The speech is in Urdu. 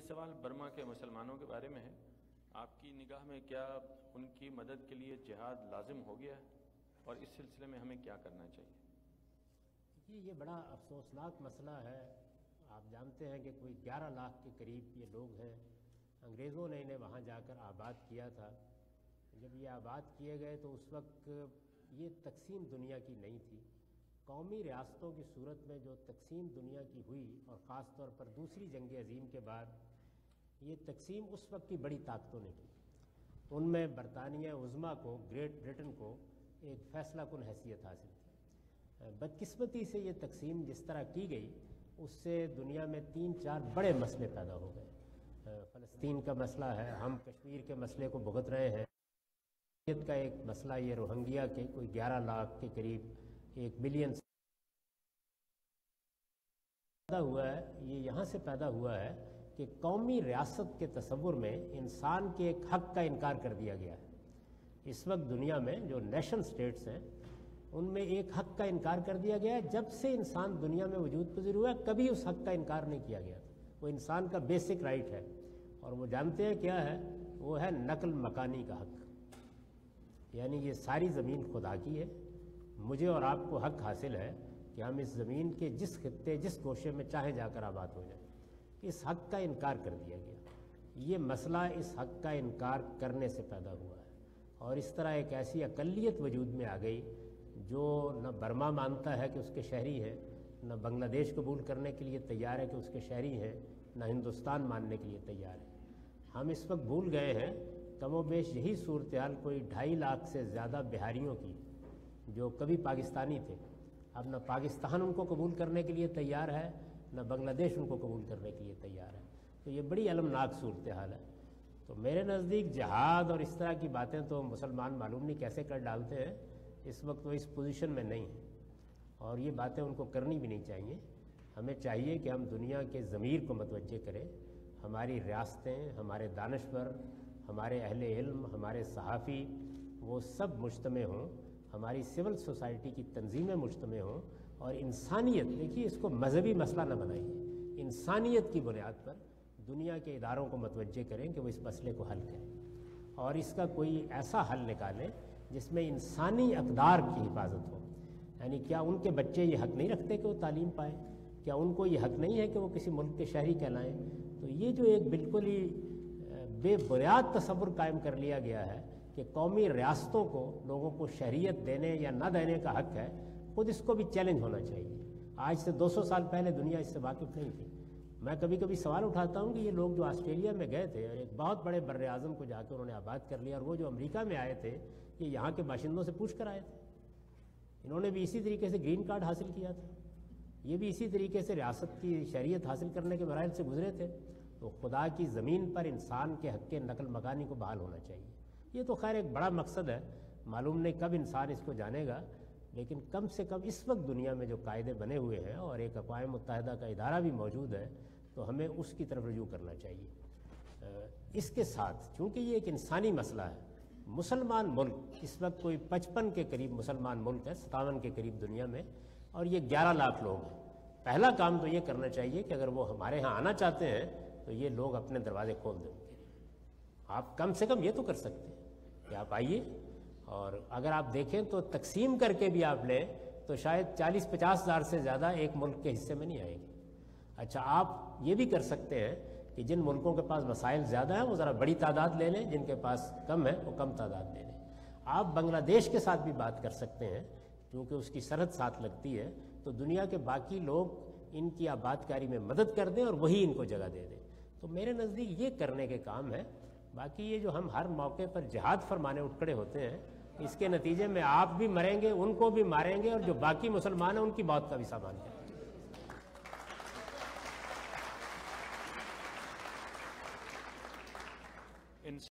یہ سوال برما کے مسلمانوں کے بارے میں ہے۔ آپ کی نگاہ میں کیا ان کی مدد کے لیے جہاد لازم ہو گیا ہے؟ اور اس سلسلے میں ہمیں کیا کرنا چاہیے؟ یہ یہ بڑا افسوسناک مسئلہ ہے۔ آپ جانتے ہیں کہ کوئی گیارہ لاکھ کے قریب یہ لوگ ہیں۔ انگریزوں نے انہیں وہاں جا کر آباد کیا تھا۔ جب یہ آباد کیے گئے تو اس وقت یہ تقسیم دنیا کی نہیں تھی۔ قومی ریاستوں کی صورت میں جو تقسیم دنیا کی ہوئی اور خاص طور پر دوسری جنگ عظیم کے بعد، یہ تقسیم اس وقت کی بڑی طاقتوں نے کی۔ ان میں برطانیہ عظما کو، گریٹ برٹن کو ایک فیصلہ کن حیثیت حاصل تھی۔ بدقسمتی سے یہ تقسیم جس طرح کی گئی، اس سے دنیا میں تین چار بڑے مسئلے پیدا ہو گئے۔ فلسطین کا مسئلہ ہے، ہم کشمیر کے مسئلے کو بھگت رہے ہیں۔ کا ایک مسئلہ، یہ روہنگیا کے کوئی گیارہ لاکھ کے قریب ایک ملین پیدا ہوا ہے، یہ یہاں سے پیدا ہوا ہے کہ قومی ریاست کے تصور میں انسان کے ایک حق کا انکار کر دیا گیا ہے۔ اس وقت دنیا میں جو نیشن سٹیٹس ہیں، ان میں ایک حق کا انکار کر دیا گیا ہے۔ جب سے انسان دنیا میں وجود پذیر ہوا ہے، کبھی اس حق کا انکار نہیں کیا گیا۔ وہ انسان کا بیسک رائٹ ہے۔ اور وہ جانتے ہیں کیا ہے؟ وہ ہے نقل مکانی کا حق۔ یعنی یہ ساری زمین خدا کی ہے۔ مجھے اور آپ کو حق حاصل ہے کہ ہم اس زمین کے جس خطے، جس گوشے میں چاہے جا کر آباد ہو جائیں۔ اس حق کا انکار کر دیا گیا۔ یہ مسئلہ اس حق کا انکار کرنے سے پیدا ہوا ہے۔ اور اس طرح ایک ایسی اقلیت وجود میں آ گئی جو نہ برما مانتا ہے کہ اس کے شہری ہیں، نہ بنگلہ دیش قبول کرنے کے لیے تیار ہے کہ اس کے شہری ہیں، نہ ہندوستان ماننے کے لیے تیار ہے ہم اس وقت بھول گئے ہیں۔ کم و بیش یہی صورتحال کوئی ڈھائی لاکھ سے زیادہ بہاریوں کی جو کبھی پاکستانی تھے۔ اب نہ پاکستان ان کو قبول کرنے کے لیے تیار ہے، نہ بنگلہ دیش ان کو قبول کرنے کے لیے تیار ہے۔ تو یہ بڑی المناک صورتحال ہے۔ تو میرے نزدیک جہاد اور اس طرح کی باتیں تو مسلمان معلوم نہیں کیسے کر ڈالتے ہیں۔ اس وقت وہ اس پوزیشن میں نہیں ہیں۔ اور یہ باتیں ان کو کرنی بھی نہیں چاہیے۔ ہمیں چاہیے کہ ہم دنیا کے ضمیر کو متوجہ کریں۔ ہماری ریاستیں، ہمارے دانشور، ہمارے اہل علم، ہمارے صحافی، وہ سب مجتمع ہوں۔ ہماری سول سوسائٹی کی تنظیمیں مجتمع ہوں اور انسانیت، دیکھیے اس کو مذہبی مسئلہ نہ بنائیے، انسانیت کی بنیاد پر دنیا کے اداروں کو متوجہ کریں کہ وہ اس مسئلے کو حل کریں اور اس کا کوئی ایسا حل نکالیں جس میں انسانی اقدار کی حفاظت ہو۔ یعنی کیا ان کے بچے یہ حق نہیں رکھتے کہ وہ تعلیم پائیں؟ کیا ان کو یہ حق نہیں ہے کہ وہ کسی ملک کے شہری کہلائیں؟ تو یہ جو ایک بالکل ہی بے بنیاد تصور قائم کر لیا گیا ہے کہ قومی ریاستوں کو لوگوں کو شہریت دینے یا نہ دینے کا حق ہے، خود اس کو بھی چیلنج ہونا چاہیے۔ آج سے دو سو سال پہلے دنیا اس سے واقف نہیں تھی۔ میں کبھی کبھی سوال اٹھاتا ہوں کہ یہ لوگ جو آسٹریلیا میں گئے تھے اور ایک بہت بڑے بر اعظم کو جا کے انہوں نے آباد کر لیا اور وہ جو امریکہ میں آئے تھے، یہ یہاں کے باشندوں سے پوچھ کر آئے تھے۔ انہوں نے بھی اسی طریقے سے گرین کارڈ حاصل کیا تھا۔ یہ بھی اسی طریقے سے ریاست کی شریعت حاصل کرنے کے مراحل سے گزرے تھے۔ تو خدا کی زمین پر انسان کے حق کے نقل مکانی کو بحال ہونا چاہیے۔ یہ تو خیر ایک بڑا مقصد ہے، معلوم نہیں کب انسان اس کو جانے گا، لیکن کم سے کم اس وقت دنیا میں جو قاعدے بنے ہوئے ہیں اور ایک اقوام متحدہ کا ادارہ بھی موجود ہے، تو ہمیں اس کی طرف رجوع کرنا چاہیے۔ اس کے ساتھ چونکہ یہ ایک انسانی مسئلہ ہے، مسلمان ملک، اس وقت کوئی پچپن کے قریب مسلمان ملک ہے، ستاون کے قریب دنیا میں، اور یہ گیارہ لاکھ لوگ ہیں۔ پہلا کام تو یہ کرنا چاہیے کہ اگر وہ ہمارے ہاں آنا چاہتے ہیں، تو یہ لوگ اپنے دروازے کھول دیں۔ گے آپ کم سے کم یہ تو کر سکتے ہیں۔ کہ آپ آئیے اور اگر آپ دیکھیں تو تقسیم کر کے بھی آپ لیں تو شاید چالیس پچاس ہزار سے زیادہ ایک ملک کے حصے میں نہیں آئے گی۔ اچھا آپ یہ بھی کر سکتے ہیں کہ جن ملکوں کے پاس مسائل زیادہ ہیں وہ ذرا بڑی تعداد لے لیں، جن کے پاس کم ہے وہ کم تعداد لے لیں۔ آپ بنگلہ دیش کے ساتھ بھی بات کر سکتے ہیں، کیونکہ اس کی سرحد ساتھ لگتی ہے، تو دنیا کے باقی لوگ ان کی آباد کاری میں مدد کر دیں اور وہی ان کو جگہ دے دیں۔ تو میرے نزدیک یہ کرنے کے کام ہے باقی یہ جو ہم ہر موقع پر جہاد فرمانے اٹھ کھڑے ہوتے ہیں، اس کے نتیجے میں آپ بھی مریں گے، ان کو بھی ماریں گے اور جو باقی مسلمان ہیں، ان کی موت کا بھی سامان ہے۔